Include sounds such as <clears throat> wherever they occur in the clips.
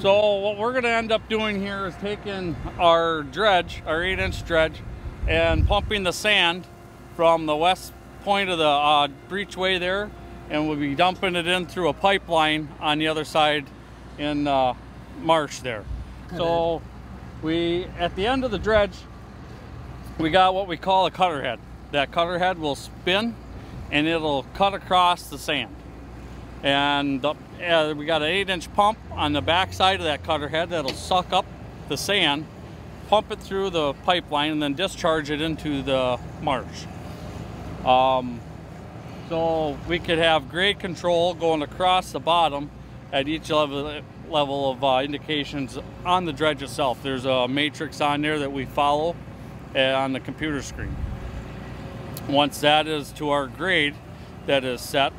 So what we're gonna end up doing here is taking our dredge, our eight inch dredge, and pumping the sand from the west point of the uh, breachway there, and we'll be dumping it in through a pipeline on the other side in uh, marsh there. So we, at the end of the dredge, we got what we call a cutter head. That cutter head will spin and it'll cut across the sand. And the, uh, we got an eight inch pump on the back side of that cutter head that'll suck up the sand, pump it through the pipeline and then discharge it into the marsh. Um, so we could have grade control going across the bottom at each level, level of uh, indications on the dredge itself. There's a matrix on there that we follow uh, on the computer screen. Once that is to our grade that is set,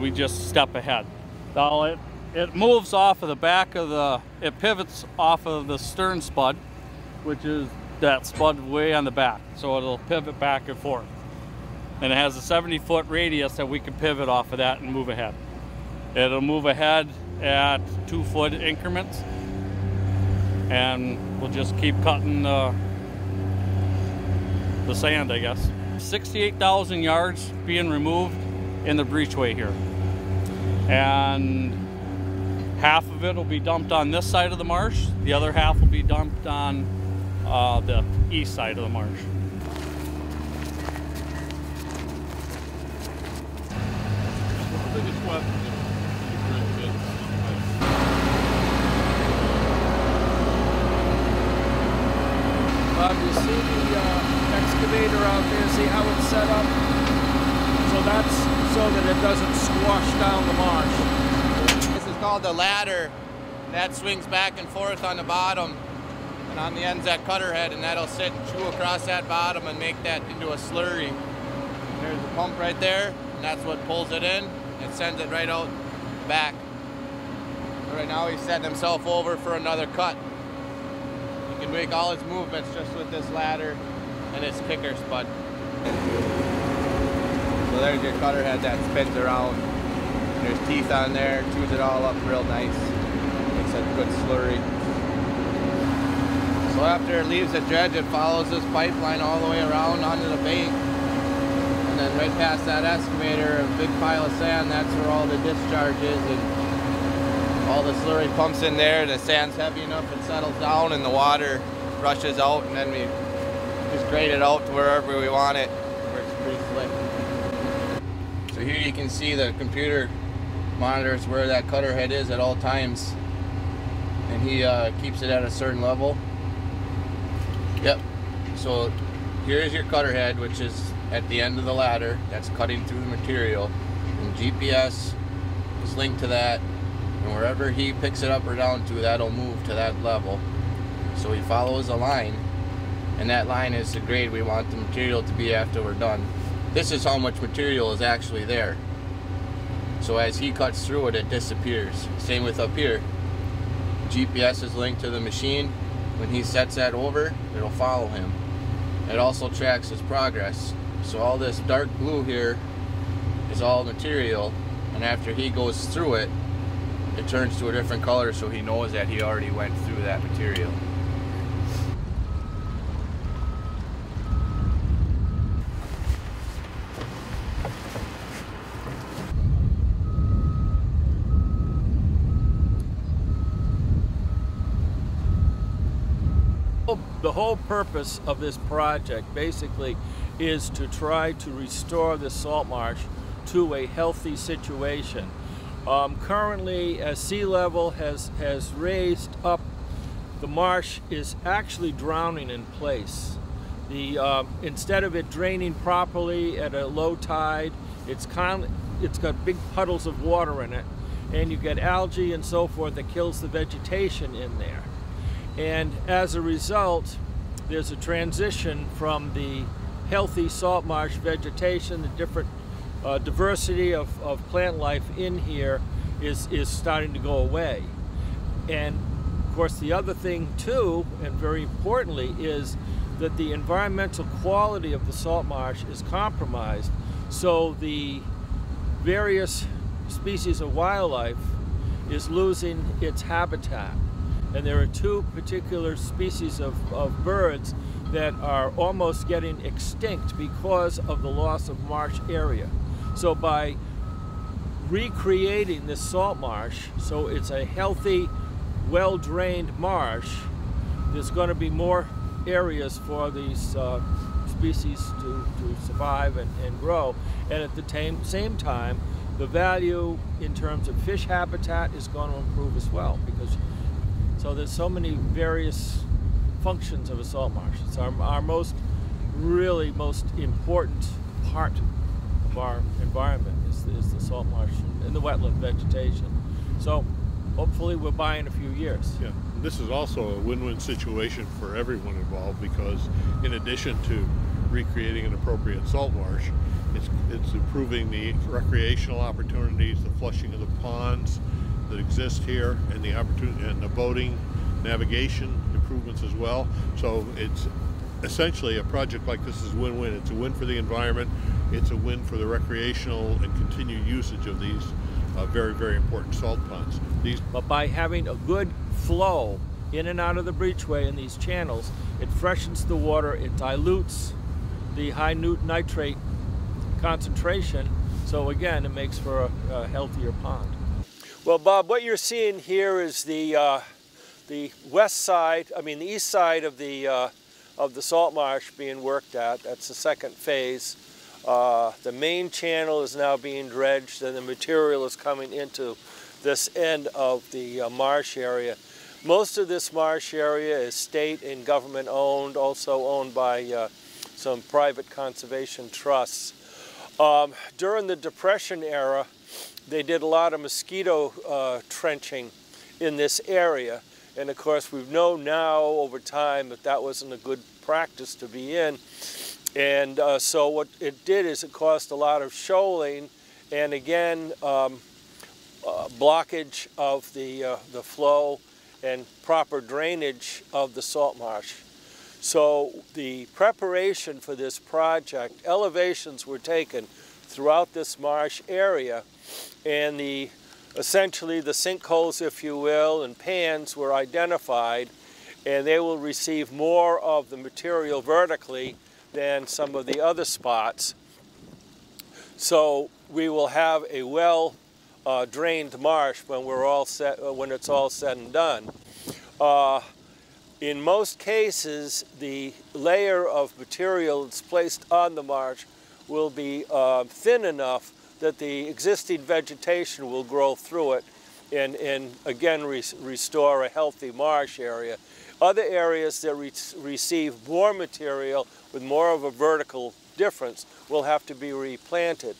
we just step ahead. Now it, it moves off of the back of the, it pivots off of the stern spud, which is that spud way on the back. So it'll pivot back and forth. And it has a 70 foot radius that we can pivot off of that and move ahead. It'll move ahead at two foot increments and we'll just keep cutting the, the sand, I guess. 68,000 yards being removed in the breachway here. And half of it will be dumped on this side of the marsh. The other half will be dumped on uh, the east side of the marsh. Bob, you see the uh, excavator out there? See how it's set up? So that's so that it doesn't squash down the marsh. This is called the ladder. That swings back and forth on the bottom. And on the end's that cutter head, and that'll sit and chew across that bottom and make that into a slurry. There's a pump right there, and that's what pulls it in and sends it right out back. Right now he's setting himself over for another cut. He can make all his movements just with this ladder and his kicker spud. So there's your cutter head that spins around. There's teeth on there, chews it all up real nice. Makes a good slurry. So after it leaves the dredge, it follows this pipeline all the way around onto the bank. And then right past that excavator, a big pile of sand, that's where all the discharge is. And all the slurry pumps in there, the sand's heavy enough, it settles down and the water rushes out and then we just grade it out to wherever we want it, where it's pretty slick. So here you can see the computer monitors where that cutter head is at all times. And he uh, keeps it at a certain level. Yep. So here's your cutter head, which is at the end of the ladder. That's cutting through the material. And GPS is linked to that. And wherever he picks it up or down to, that'll move to that level. So he follows a line. And that line is the grade we want the material to be after we're done. This is how much material is actually there. So as he cuts through it, it disappears. Same with up here. GPS is linked to the machine. When he sets that over, it'll follow him. It also tracks his progress. So all this dark blue here is all material. And after he goes through it, it turns to a different color so he knows that he already went through that material. The whole purpose of this project basically is to try to restore the salt marsh to a healthy situation. Um, currently, as sea level has, has raised up, the marsh is actually drowning in place. The, um, instead of it draining properly at a low tide, it's, con it's got big puddles of water in it, and you get algae and so forth that kills the vegetation in there. And as a result, there's a transition from the healthy salt marsh vegetation, the different uh, diversity of, of plant life in here is, is starting to go away. And of course, the other thing too, and very importantly, is that the environmental quality of the salt marsh is compromised. So the various species of wildlife is losing its habitat. And there are two particular species of, of birds that are almost getting extinct because of the loss of marsh area. So by recreating this salt marsh so it's a healthy, well-drained marsh, there's going to be more areas for these uh, species to, to survive and, and grow. And at the same, same time, the value in terms of fish habitat is going to improve as well because so there's so many various functions of a salt marsh. It's our, our most really most important part of our environment is, is the salt marsh and the wetland vegetation. So hopefully we're buying a few years. Yeah, this is also a win-win situation for everyone involved because in addition to recreating an appropriate salt marsh, it's, it's improving the recreational opportunities, the flushing of the ponds that exist here, and the opportunity and the boating, navigation improvements as well. So it's essentially a project like this is win-win. It's a win for the environment. It's a win for the recreational and continued usage of these uh, very, very important salt ponds. These but by having a good flow in and out of the breachway in these channels, it freshens the water, it dilutes the high nitrate concentration. So again, it makes for a, a healthier pond. Well, Bob, what you're seeing here is the uh, the west side, I mean the east side of the uh, of the salt marsh being worked at. That's the second phase. Uh, the main channel is now being dredged and the material is coming into this end of the uh, marsh area. Most of this marsh area is state and government owned, also owned by uh, some private conservation trusts. Um, during the Depression era, they did a lot of mosquito uh, trenching in this area. And of course, we know now over time that that wasn't a good practice to be in. And uh, so what it did is it caused a lot of shoaling and again, um, uh, blockage of the, uh, the flow and proper drainage of the salt marsh. So the preparation for this project, elevations were taken throughout this marsh area and the essentially the sinkholes, if you will, and pans were identified and they will receive more of the material vertically than some of the other spots. So we will have a well uh, drained marsh when we're all set, when it's all said and done. Uh, in most cases, the layer of material that's placed on the marsh will be uh, thin enough that the existing vegetation will grow through it and, and again re restore a healthy marsh area. Other areas that re receive more material with more of a vertical difference will have to be replanted.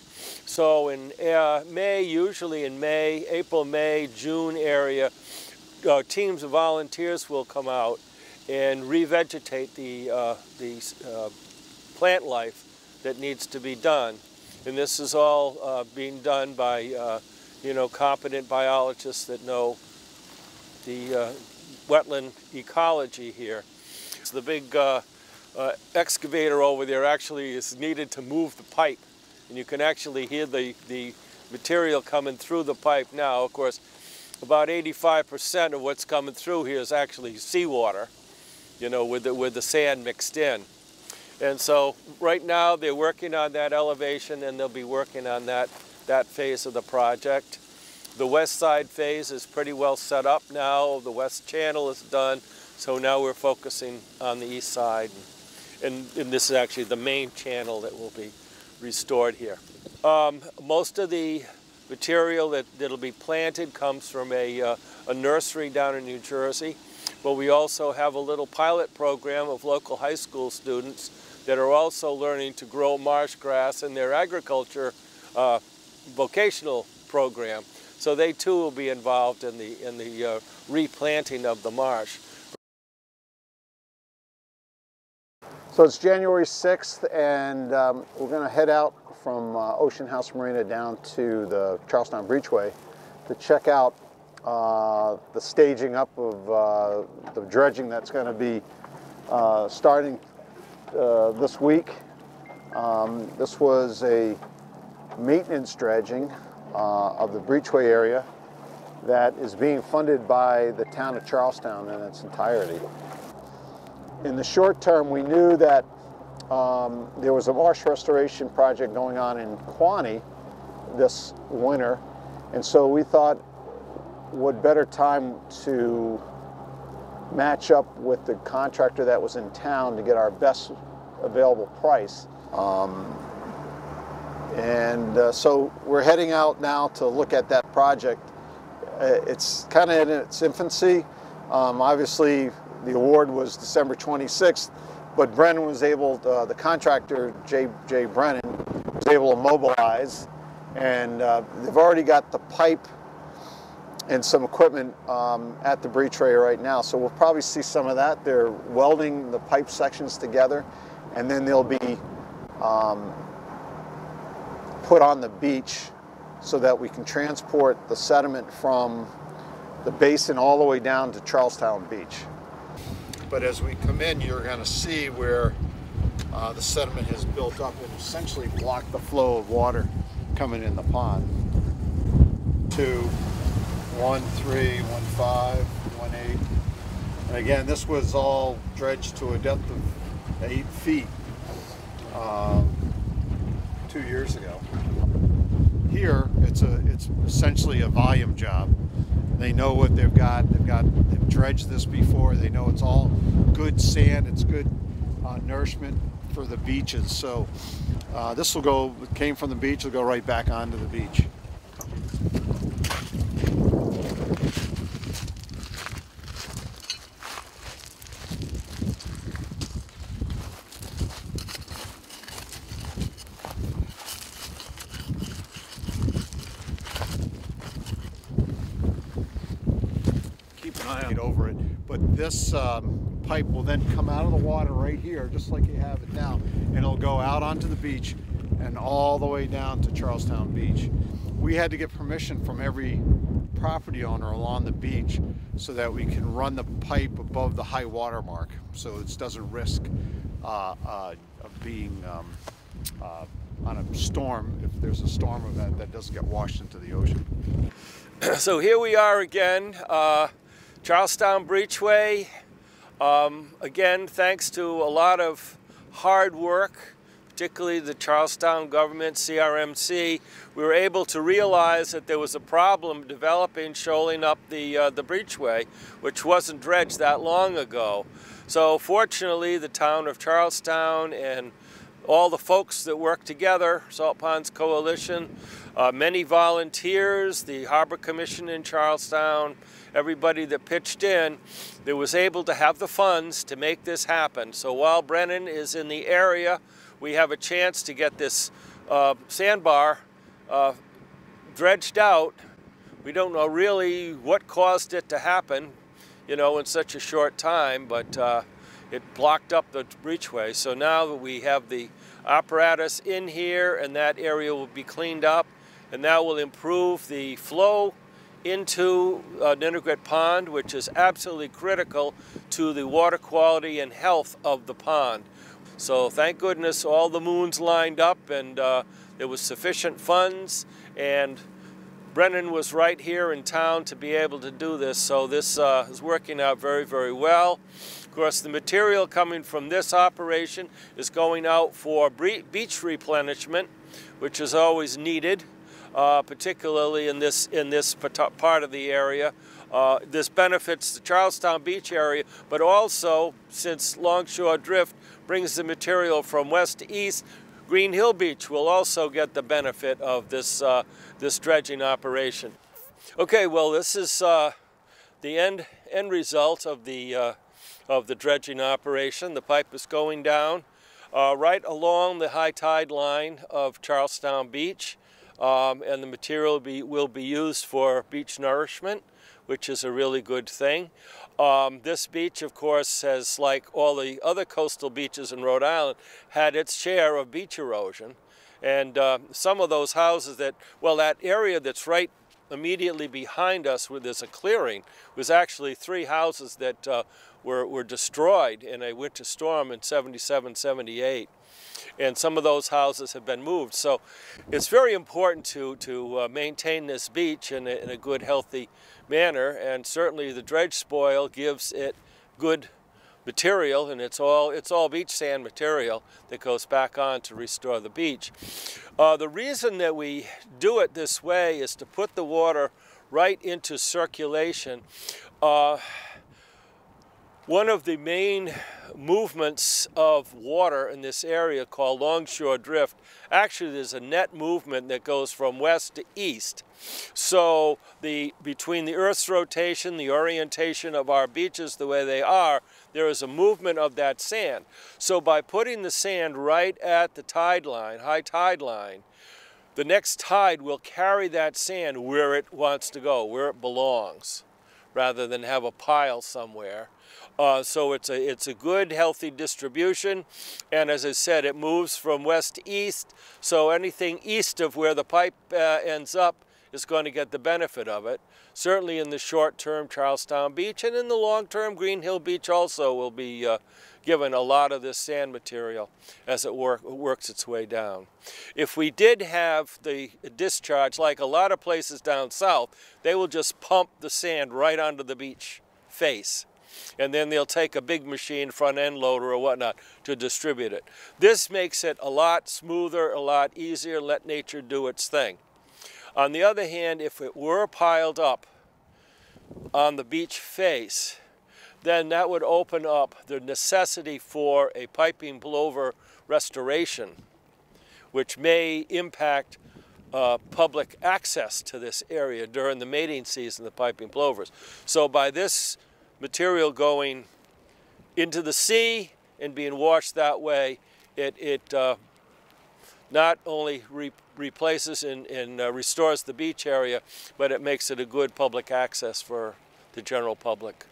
So in uh, May, usually in May, April, May, June area, uh, teams of volunteers will come out and revegetate the, uh, the uh, plant life that needs to be done. And this is all uh, being done by, uh, you know, competent biologists that know the uh, wetland ecology here. So the big uh, excavator over there actually is needed to move the pipe. And you can actually hear the, the material coming through the pipe now. Of course, about 85% of what's coming through here is actually seawater you know, with the, with the sand mixed in. And so right now they're working on that elevation and they'll be working on that, that phase of the project. The west side phase is pretty well set up now. The west channel is done. So now we're focusing on the east side. And, and this is actually the main channel that will be restored here. Um, most of the material that, that'll be planted comes from a, uh, a nursery down in New Jersey. But we also have a little pilot program of local high school students that are also learning to grow marsh grass in their agriculture uh, vocational program. So they too will be involved in the, in the uh, replanting of the marsh. So it's January 6th and um, we're going to head out from uh, Ocean House Marina down to the Charlestown Breachway to check out uh, the staging up of uh, the dredging that's going to be uh, starting uh, this week. Um, this was a maintenance dredging uh, of the breachway area that is being funded by the town of Charlestown in its entirety. In the short term, we knew that um, there was a marsh restoration project going on in Quonnie this winter, and so we thought what better time to match up with the contractor that was in town to get our best available price. Um, and uh, so we're heading out now to look at that project. Uh, it's kind of in its infancy. Um, obviously, the award was December 26th, but Brennan was able, to, uh, the contractor, Jay, Jay Brennan, was able to mobilize. And uh, they've already got the pipe and some equipment um, at the breachway right now. So we'll probably see some of that. They're welding the pipe sections together and then they'll be um, put on the beach so that we can transport the sediment from the basin all the way down to Charlestown Beach. But as we come in, you're going to see where uh, the sediment has built up and essentially blocked the flow of water coming in the pond. Two, one, three, one, five, one, eight. And again, this was all dredged to a depth of eight feet uh, two years ago. Here, it's a it's essentially a volume job. They know what they've got. They've got they've dredged this before. They know it's all good sand. It's good uh, nourishment for the beaches. So uh, this will go came from the beach. Will go right back onto the beach. over it. But this um, pipe will then come out of the water right here, just like you have it now, and it'll go out onto the beach and all the way down to Charlestown Beach. We had to get permission from every property owner along the beach so that we can run the pipe above the high water mark so it doesn't risk uh, uh, of being um, uh, on a storm if there's a storm event that doesn't get washed into the ocean. <clears throat> So here we are again. Uh, Charlestown Breachway, um, again, thanks to a lot of hard work, particularly the Charlestown government, CRMC, we were able to realize that there was a problem developing, shoaling up the, uh, the breachway, which wasn't dredged that long ago. So fortunately, the town of Charlestown and all the folks that work together, Salt Ponds Coalition, uh, many volunteers, the Harbor Commission in Charlestown, everybody that pitched in that was able to have the funds to make this happen. So while Brennan is in the area, we have a chance to get this uh, sandbar uh, dredged out. We don't know really what caused it to happen, you know, in such a short time, but uh, it blocked up the breachway. So now that we have the apparatus in here and that area will be cleaned up and that will improve the flow into uh, Ninigret Pond, which is absolutely critical to the water quality and health of the pond. So thank goodness all the moons lined up and uh, there was sufficient funds and Brennan was right here in town to be able to do this, so this uh, is working out very, very well. Of course, the material coming from this operation is going out for beach replenishment, which is always needed uh, particularly in this, in this part of the area. Uh, this benefits the Charlestown Beach area, but also, since Longshore Drift brings the material from west to east, Green Hill Beach will also get the benefit of this, uh, this dredging operation. Okay, well, this is uh, the end, end result of the, uh, of the dredging operation. The pipe is going down uh, right along the high tide line of Charlestown Beach um, and the material be, will be used for beach nourishment, which is a really good thing. Um, this beach, of course, has, like all the other coastal beaches in Rhode Island, had its share of beach erosion. And uh, some of those houses that, well, that area that's right immediately behind us where there's a clearing was actually three houses that uh, were, were destroyed in a winter storm in 77, 78. and some of those houses have been moved. So it's very important to, to uh, maintain this beach in a, in a good, healthy manner, and certainly the dredge spoil gives it good material and it's all it's all beach sand material that goes back on to restore the beach. Uh, the reason that we do it this way is to put the water right into circulation. Uh, one of the main movements of water in this area called longshore drift, actually there's a net movement that goes from west to east. So the between the Earth's rotation, the orientation of our beaches the way they are, there is a movement of that sand. So by putting the sand right at the tide line, high tide line, the next tide will carry that sand where it wants to go, where it belongs, rather than have a pile somewhere. Uh, so it's a, it's a good, healthy distribution. And as I said, it moves from west to east. So anything east of where the pipe uh, ends up is going to get the benefit of it. Certainly in the short term, Charlestown Beach, and in the long term, Green Hill Beach also will be uh, given a lot of this sand material as it work, works its way down. If we did have the discharge, like a lot of places down south, they will just pump the sand right onto the beach face and then they'll take a big machine, front end loader or whatnot, to distribute it. This makes it a lot smoother, a lot easier, let nature do its thing. On the other hand, if it were piled up on the beach face, then that would open up the necessity for a piping plover restoration, which may impact uh, public access to this area during the mating season, the piping plovers. So by this material going into the sea and being washed that way, it, it uh, not only re replaces and, and uh, restores the beach area, but it makes it a good public access for the general public.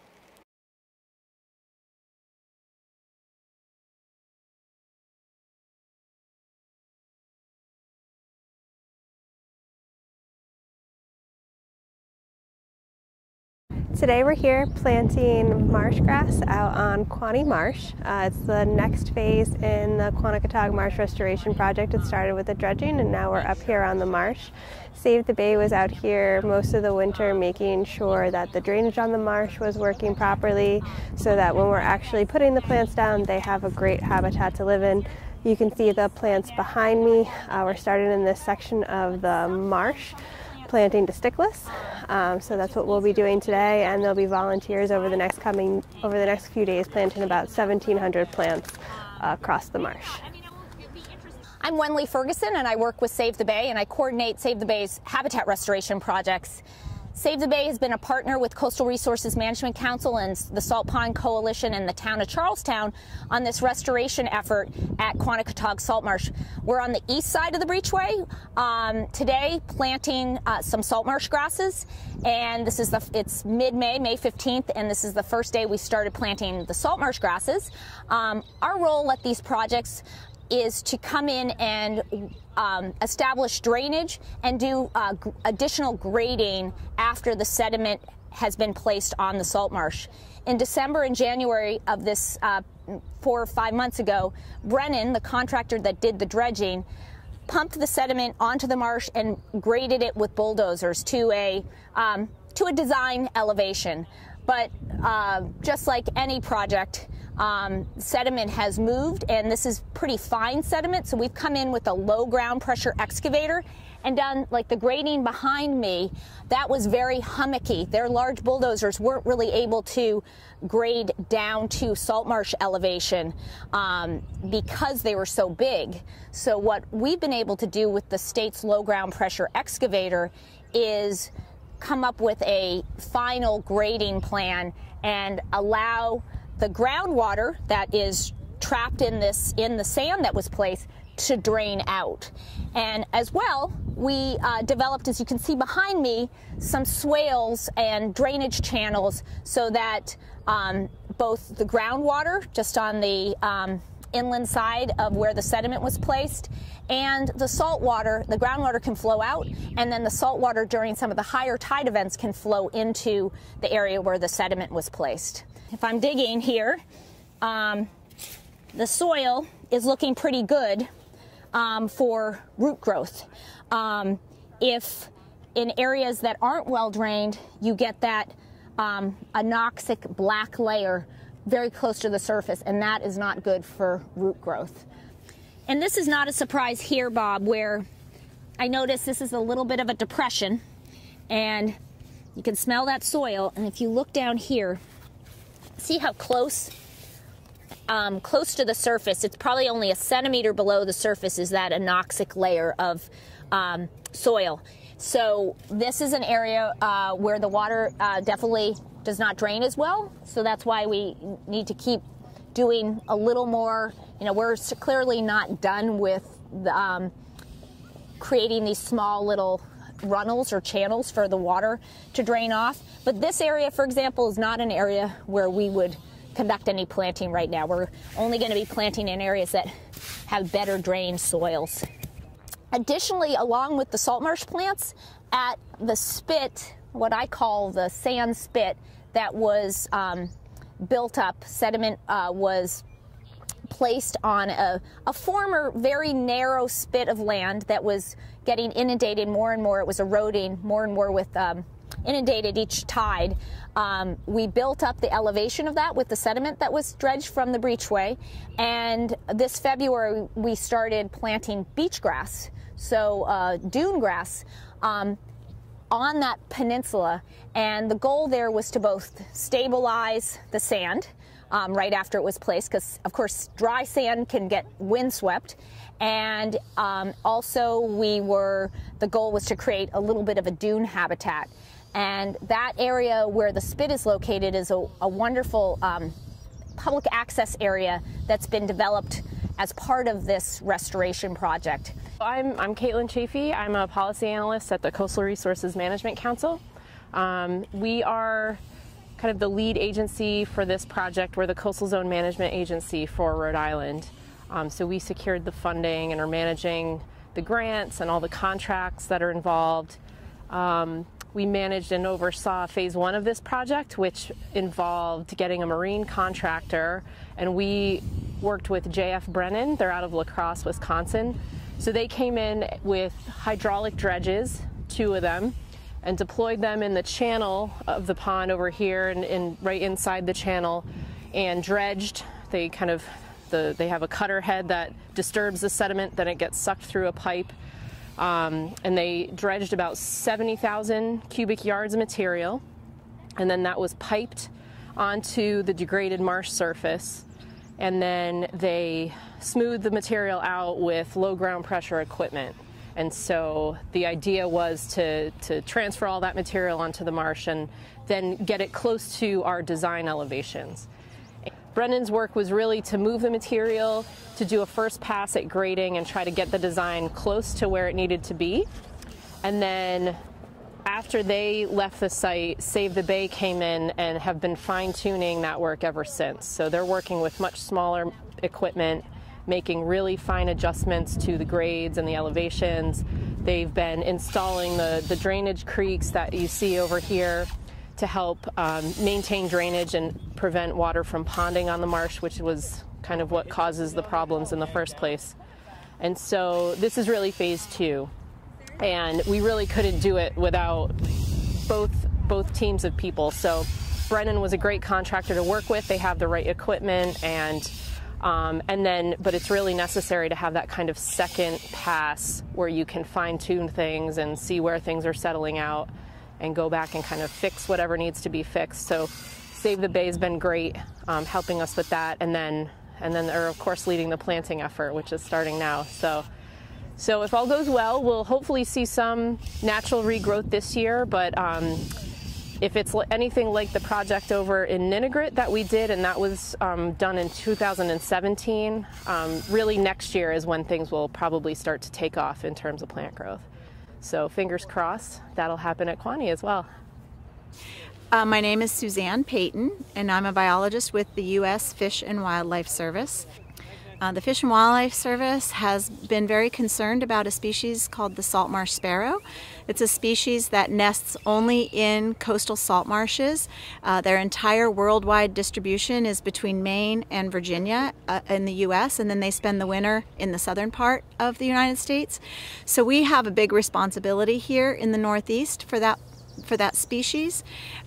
Today we're here planting marsh grass out on Quonnie Marsh. Uh, it's the next phase in the Quonochontaug Marsh Restoration Project. It started with the dredging and now we're up here on the marsh. Save the Bay was out here most of the winter making sure that the drainage on the marsh was working properly so that when we're actually putting the plants down they have a great habitat to live in. You can see the plants behind me. Uh, we're starting in this section of the marsh planting Distichlis. Um, so that's what we'll be doing today, and there'll be volunteers over the next coming over the next few days planting about 1,700 plants uh, across the marsh. I'm Wenley Ferguson, and I work with Save the Bay, and I coordinate Save the Bay's habitat restoration projects. Save the Bay has been a partner with Coastal Resources Management Council and the Salt Pond Coalition and the town of Charlestown on this restoration effort at Quonochontaug Salt Marsh. We're on the east side of the breachway um, today planting uh, some salt marsh grasses and this is the it's mid-May, May 15th, and this is the first day we started planting the salt marsh grasses. Um, our role at these projects is to come in and um, establish drainage and do uh, additional grading after the sediment has been placed on the salt marsh. In December and January of this uh, four or five months ago, Brennan, the contractor that did the dredging, pumped the sediment onto the marsh and graded it with bulldozers to a um, to a design elevation. But uh, just like any project, um, sediment has moved, and this is pretty fine sediment. So we've come in with a low ground pressure excavator and done like the grading behind me. That was very hummocky. Their large bulldozers weren't really able to grade down to salt marsh elevation um, because they were so big. So what we've been able to do with the state's low ground pressure excavator is come up with a final grading plan and allow the groundwater that is trapped in this in the sand that was placed to drain out. And as well, we uh, developed, as you can see behind me, some swales and drainage channels so that um, both the groundwater, just on the um, inland side of where the sediment was placed, and the salt water, the groundwater can flow out, and then the salt water during some of the higher tide events can flow into the area where the sediment was placed if I'm digging here, um, the soil is looking pretty good um, for root growth. Um, if in areas that aren't well drained, you get that um, anoxic black layer very close to the surface, and that is not good for root growth. And this is not a surprise here, Bob, where I notice this is a little bit of a depression, and you can smell that soil. And if you look down here, see how close um, close to the surface, it's probably only a centimeter below the surface, is that anoxic layer of um, soil. So this is an area uh, where the water uh, definitely does not drain as well. So that's why we need to keep doing a little more. You know, we're clearly not done with the, um, creating these small little runnels or channels for the water to drain off. But this area, for example, is not an area where we would conduct any planting right now. We're only going to be planting in areas that have better drained soils. Additionally, along with the salt marsh plants, at the spit, what I call the sand spit that was um, built up, sediment uh, was placed on a, a, former very narrow spit of land that was getting inundated more and more. It was eroding more and more with um, inundated each tide. Um, we built up the elevation of that with the sediment that was dredged from the breachway. And this February, we started planting beach grass, so uh, dune grass. Um, on that peninsula, and the goal there was to both stabilize the sand um, right after it was placed, because of course dry sand can get windswept, and um, also we were the goal was to create a little bit of a dune habitat. And that area where the spit is located is a, a wonderful um, public access area that's been developed as part of this restoration project. I'm, I'm Caitlin Chaffee. I'm a policy analyst at the Coastal Resources Management Council. Um, we are kind of the lead agency for this project. We're the Coastal Zone Management Agency for Rhode Island. Um, so we secured the funding and are managing the grants and all the contracts that are involved. Um, we managed and oversaw phase one of this project, which involved getting a marine contractor, and we worked with JF Brennan. They're out of La Crosse, Wisconsin. So they came in with hydraulic dredges, two of them, and deployed them in the channel of the pond over here and, and right inside the channel and dredged. They kind of the, they have a cutter head that disturbs the sediment, then it gets sucked through a pipe um, and they dredged about 70,000 cubic yards of material, and then that was piped onto the degraded marsh surface. And then they smoothed the material out with low ground pressure equipment. And so the idea was to, to transfer all that material onto the marsh and then get it close to our design elevations. Brennan's work was really to move the material, to do a first pass at grading and try to get the design close to where it needed to be. And then after they left the site, Save the Bay came in and have been fine tuning that work ever since. So they're working with much smaller equipment, making really fine adjustments to the grades and the elevations. They've been installing the, the drainage creeks that you see over here to help um, maintain drainage and prevent water from ponding on the marsh, which was kind of what causes the problems in the first place. And so this is really phase two. And we really couldn't do it without both both teams of people. So Brennan was a great contractor to work with. They have the right equipment and um, and then, but it's really necessary to have that kind of second pass where you can fine tune things and see where things are settling out and go back and kind of fix whatever needs to be fixed. So Save the Bay has been great um, helping us with that. And then, and then they're of course leading the planting effort, which is starting now. So, so if all goes well, we'll hopefully see some natural regrowth this year. But um, if it's anything like the project over in Ninigret that we did, and that was um, done in 2017, um, really next year is when things will probably start to take off in terms of plant growth. So fingers crossed that'll happen at Quonnie as well. Uh, my name is Suzanne Paton, and I'm a biologist with the U.S. Fish and Wildlife Service. Uh, the Fish and Wildlife Service has been very concerned about a species called the salt marsh sparrow. It's a species that nests only in coastal salt marshes. Uh, their entire worldwide distribution is between Maine and Virginia uh, in the U.S., and then they spend the winter in the southern part of the United States. So we have a big responsibility here in the Northeast for that for that species.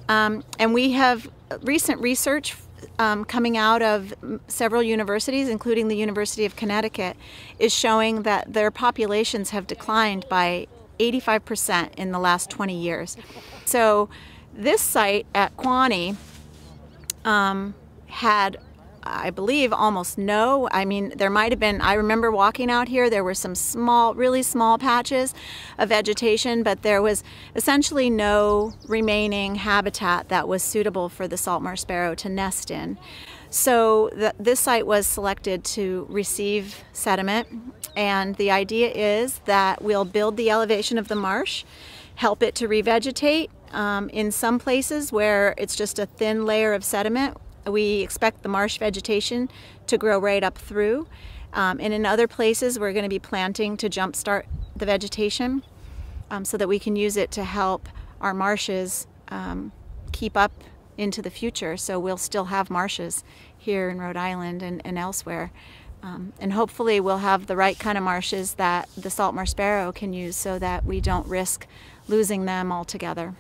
Um, and we have recent research um, coming out of several universities, including the University of Connecticut, is showing that their populations have declined by 85% in the last 20 years. So this site at Quonnie um, had I believe almost no. I mean, there might have been, I remember walking out here, there were some small, really small patches of vegetation, but there was essentially no remaining habitat that was suitable for the salt marsh sparrow to nest in. So the, this site was selected to receive sediment, and the idea is that we'll build the elevation of the marsh, help it to revegetate. Um, in some places where it's just a thin layer of sediment, we expect the marsh vegetation to grow right up through. Um, and in other places, we're going to be planting to jumpstart the vegetation um, so that we can use it to help our marshes um, keep up into the future. So we'll still have marshes here in Rhode Island and, and elsewhere. Um, and hopefully we'll have the right kind of marshes that the salt marsh sparrow can use so that we don't risk losing them altogether.